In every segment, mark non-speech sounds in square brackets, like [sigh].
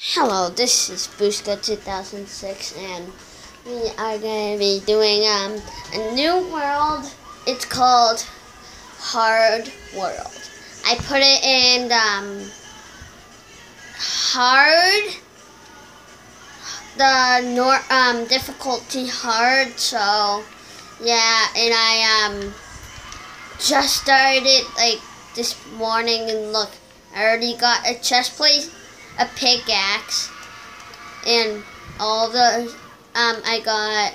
Hello, this is Booska 2006 and we are going to be doing um, a new world. It's called Hard World. I put it in um, hard, the nor um, difficulty hard, so yeah, and I um, just started like this morning and look, I already got a chest plate a pickaxe, and all the um I got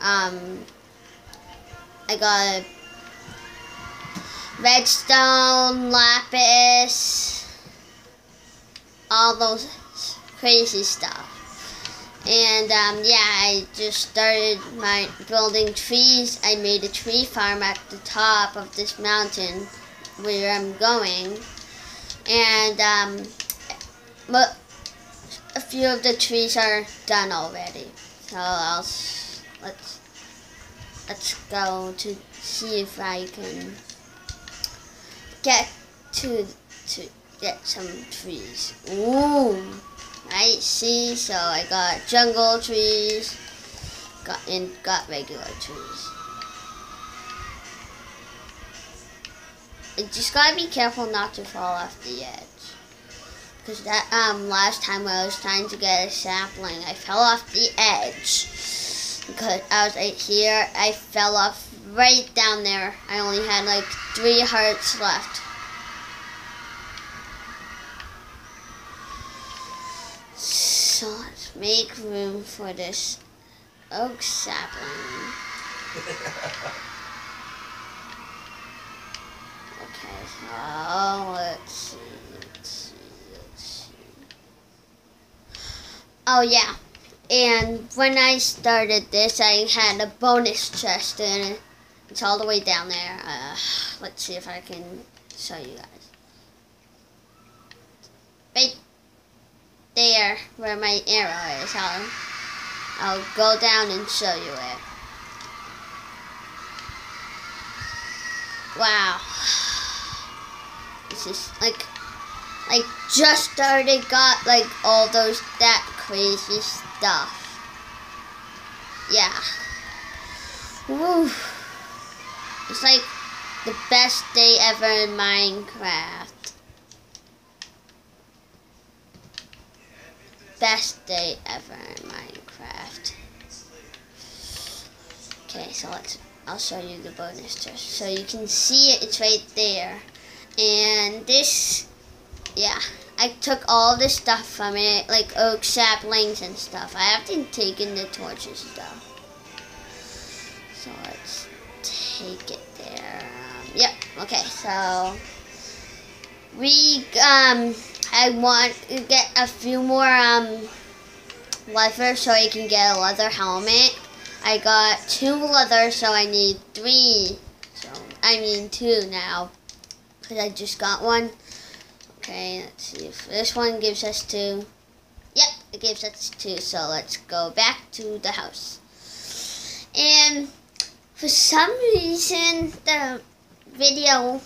um I got redstone, lapis, all those crazy stuff. And um, yeah, I just started my building trees. I made a tree farm at the top of this mountain where I'm going. And um, but a few of the trees are done already. So I'll let's let's go to see if I can get to to get some trees. Ooh, I see. So I got jungle trees, got and got regular trees. Just gotta be careful not to fall off the edge. Because that um last time when I was trying to get a sapling, I fell off the edge. Because I was right here, I fell off right down there. I only had like three hearts left. So let's make room for this oak sapling. [laughs] Okay, so let's see. Oh yeah, and when I started this, I had a bonus chest in it. It's all the way down there. Uh, let's see if I can show you guys. Right there, where my arrow is. I'll, I'll go down and show you it. Wow. This is like, like just started, got like all those, that crazy stuff. Yeah. Woo. It's like the best day ever in Minecraft. Best day ever in Minecraft. Okay, so let's, I'll show you the bonus chest. So you can see it, it's right there. And this, yeah. I took all the stuff from it, like oak saplings and stuff. I haven't taken the torches though. So let's take it there. Um, yep, okay, so we, um, I want to get a few more, um, leather so I can get a leather helmet. I got two leather, so I need three. So, I mean two now, because I just got one. Okay, let's see if this one gives us two. Yep, it gives us two. So let's go back to the house. And for some reason, the video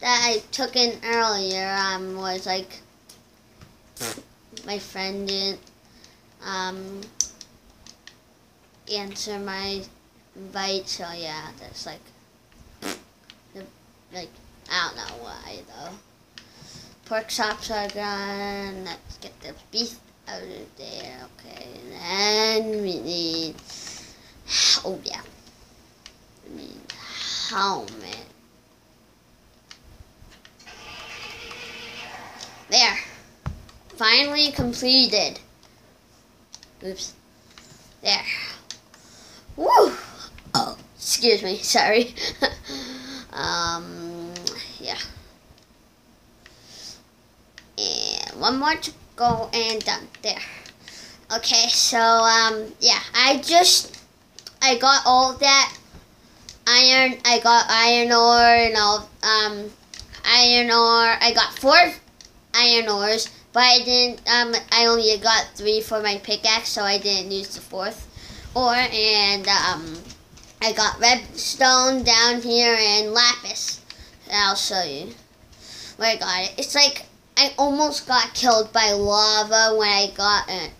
that I took in earlier um, was like my friend didn't um, answer my invite. So yeah, that's like the like I don't know why though pork chops are gone. Let's get the beef out of there. Okay, and then we need, oh yeah, we need helmet. There, finally completed. Oops, there. Woo! Oh, excuse me, [laughs] sorry. [laughs] um, yeah. One more to go and done. There. Okay, so, um, yeah, I just, I got all that iron, I got iron ore and all, um, iron ore, I got four iron ores, but I didn't, um, I only got three for my pickaxe, so I didn't use the fourth ore, and, um, I got redstone down here and lapis. I'll show you where I got it. It's like I almost got killed by lava when I got it.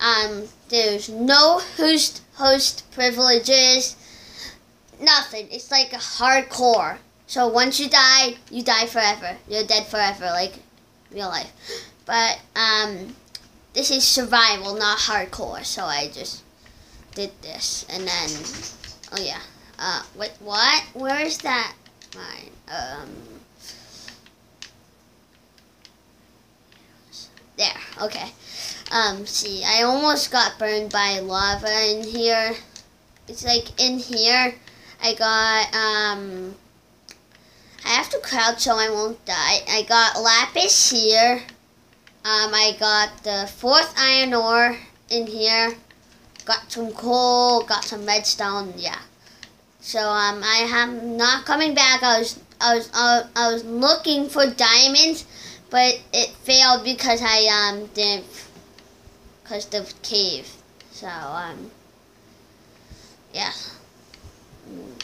Um, there's no host host privileges. Nothing. It's like a hardcore. So once you die, you die forever. You're dead forever, like real life. But um, this is survival, not hardcore. So I just did this, and then oh yeah. Uh, wait, what? Where is that? Mine. Um. There. Okay. Um. See, I almost got burned by lava in here. It's like in here. I got um. I have to crouch so I won't die. I got lapis here. Um, I got the fourth iron ore in here. Got some coal, got some redstone, yeah. So um, I am not coming back. I was I was I was looking for diamonds, but it failed because I um didn't because the cave. So um yeah.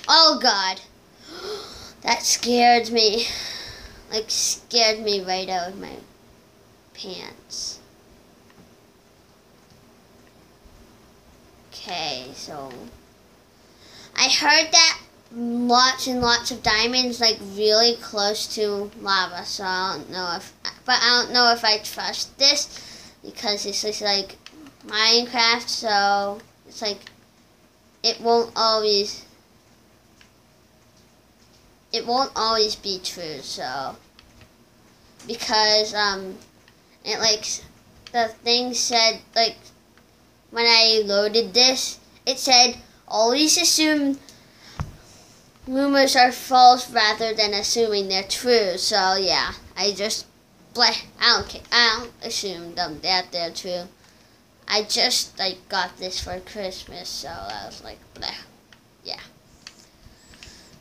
Oh God, [gasps] that scared me. Like scared me right out of my pants. Okay, so I heard that lots and lots of diamonds like really close to lava, so I don't know if but I don't know if I trust this because it's just like Minecraft, so it's like it won't always it won't always be true, so because um it like the thing said like when I loaded this, it said always assume rumors are false rather than assuming they're true. So yeah, I just I don't care. I don't assume them that they're true. I just like got this for Christmas, so I was like, bleh. yeah.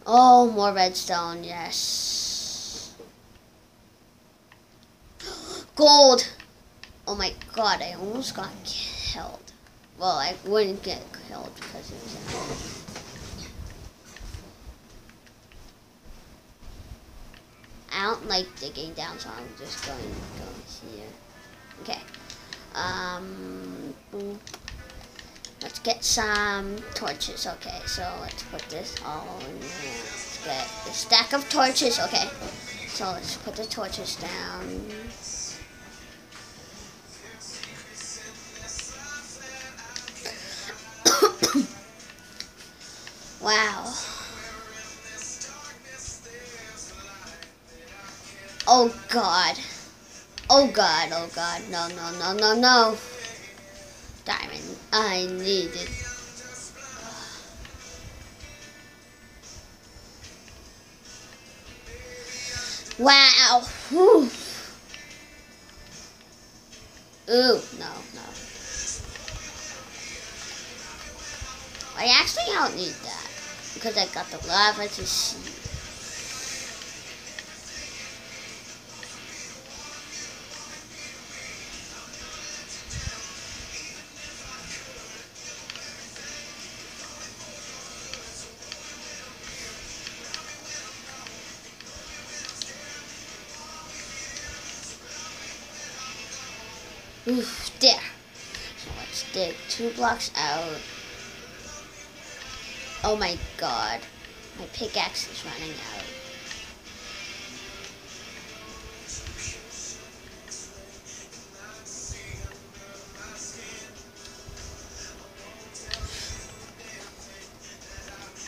Oh, more redstone, yes. Gold. Oh my god, I almost got killed. Well, I wouldn't get killed because it was don't like digging down, so I'm just going go here. Okay. Um. Let's get some torches. Okay, so let's put this all in there. Let's get a stack of torches. Okay. So let's put the torches down. [coughs] Wow. Oh god. Oh god, oh god. No, no, no, no, no. Diamond. I need it. Wow. Whew. Ooh, no, no. I actually don't need that because I got the lava to see. Oof, there. So let's dig two blocks out. Oh my god. My pickaxe is running out.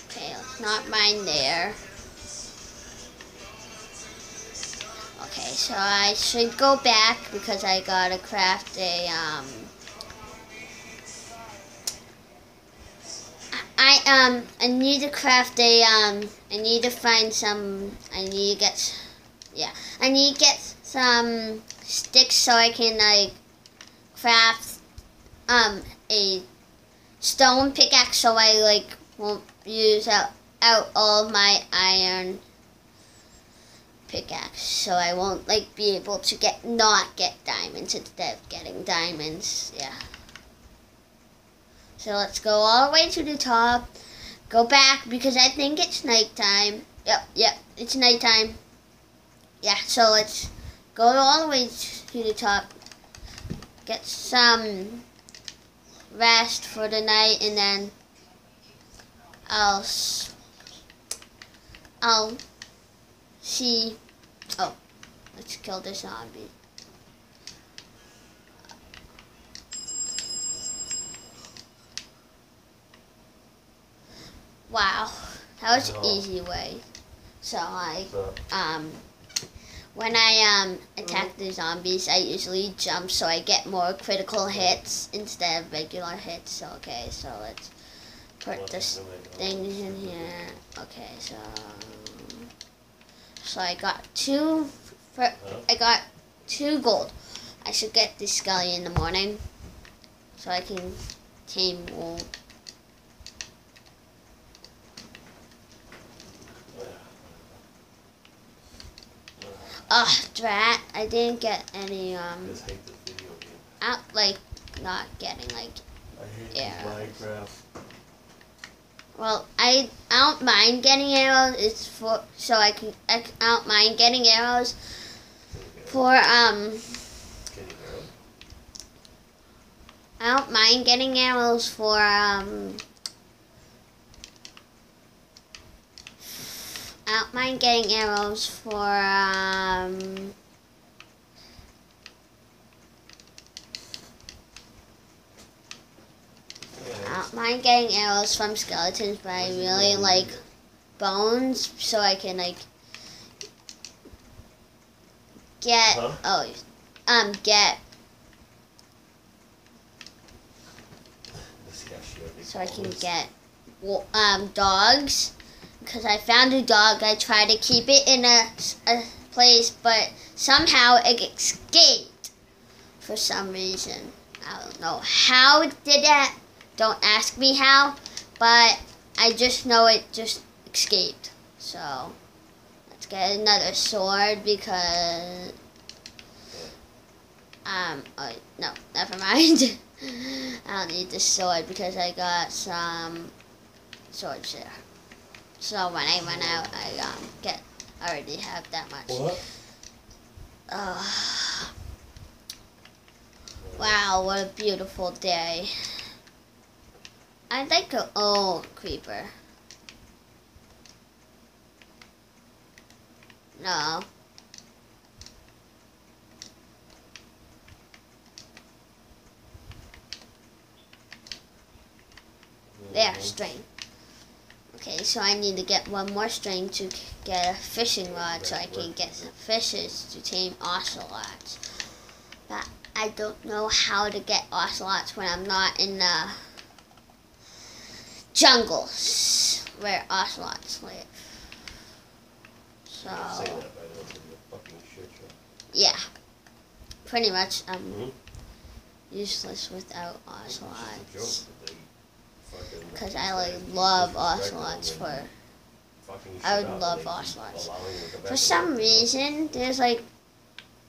Okay, let's not mine there. I should go back because I gotta craft a, um, I um I need to craft a um I need to find some I need to get yeah I need to get some sticks so I can like craft um a stone pickaxe so I like won't use out out all my iron pickaxe so I won't like be able to get not get diamonds instead of getting diamonds yeah so let's go all the way to the top. Go back because I think it's nighttime. Yep, yep, it's nighttime. Yeah, so let's go all the way to the top, get some rest for the night, and then I'll I'll see. Oh, let's kill the zombie. Wow, that was No. easy way. So I um when I um attack the zombies I usually jump so I get more critical hits instead of regular hits. So okay, so let's put this to make it. things in here. Okay, so so I got two for, I got two gold. I should get this skelly in the morning so I can tame wool. Ugh, drat! I didn't get any um just hate this video game. out like not getting like I hate Yeah. Minecraft. Well I I don't mind getting arrows. It's for so I can I, I don't mind getting arrows for um? I don't mind getting arrows for um I don't mind getting arrows for um I don't mind getting arrows from skeletons, but I really like bones so I can like get Huh? oh um get Let's see how she got big so I can get um dogs because I found a dog. I tried to keep it in a, a place, but somehow it escaped for some reason. I don't know how it did that. Don't ask me how, but I just know it just escaped. So let's get another sword because um oh no, never [laughs] mind. I don't need the sword because I got some swords there. So when I run out, I um get already have that much. What? Uh, wow, what a beautiful day. I'd like a old creeper. No. There, Mhm. string. Okay, so I need to get one more string to get a fishing rod so I can get some fishes to tame ocelots. But I don't know how to get ocelots when I'm not in the jungles where ocelots live. So, Say that, but I don't think you're a fucking shit show. yeah. Pretty much I'm Mhm. useless without ocelots. joke that they fucking- Because I like love ocelots for I would love ocelots. allowing them to come back for some reason there's like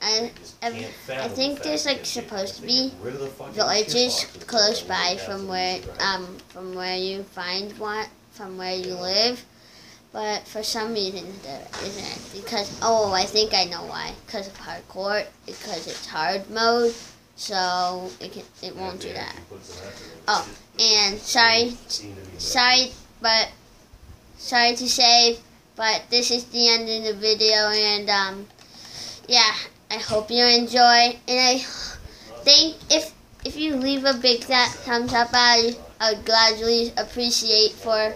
I I've- I think the there's like supposed to be get rid of the fucking villages close by from where um from where you find one from where you live. But for some reason there isn't. Because oh I think I know why. Because of hardcore because it's hard mode. So it can it won't do that. actually put some effort in. Oh, and sorry seem to be sorry but sorry to say but this is the end of the video and um yeah i hope you enjoy and i think if if you leave a big that thumbs up i i would gladly appreciate for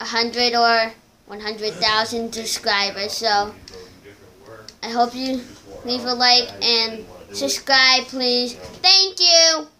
a hundred or 100000 subscribers so i hope you leave a like and subscribe please. Thank you